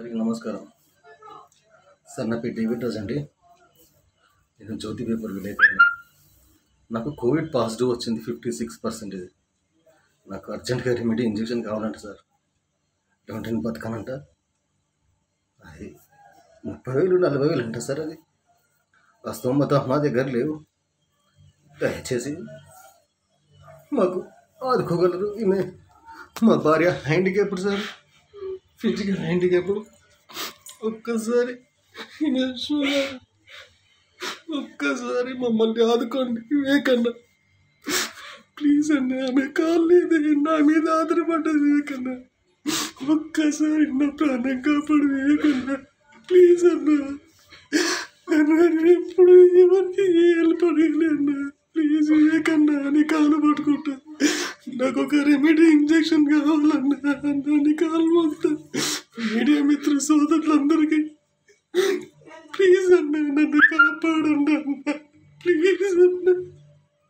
అందరికీ నమస్కారం. సార్ నా పేరు డేవిడ్ రాజ్ అండి. నేను జ్యోతి పేపర్ విలేకరిని. నాకు కోవిడ్ పాజిటివ్ వచ్చింది ఫిఫ్టీ సిక్స్ పర్సెంటేజ్ నాకు అర్జెంట్గా రెమెడీ ఇంజెక్షన్ కావాలంట సార్. లేకుంటే బతకానంట. అది ముప్పై వేలు నలభై వేలు అంట సార్ అది. ఆ స్తోమత మా దగ్గర లేవు. దయచేసి మాకు ఆదుకోగలరు. ఈమె మా భార్య హ్యాండిక్యాప్డ్ సార్. ఫిజికల్ హ్యాండిక్యాప్ ఒక్కసారి ఒక్కసారి మమ్మల్ని ఆదుకోండి వివేకన్నా. ప్లీజ్ అన్న ఆమె కాలేదు నా మీద ఆధారపడ్డది వివేకన్నా. ఒక్కసారి నా ప్రాణం కాపాడు వివేకన్నా. ప్లీజ్ అన్నా. నాకు ఒక రెమెడీ ఇంజెక్షన్ కావాలన్నా దాన్ని కాలు మొత్తం మీడియా మిత్ర సోదరులందరికీ ప్లీజ్ అన్న నన్ను కాపాడండి అన్న. ప్లీజ్.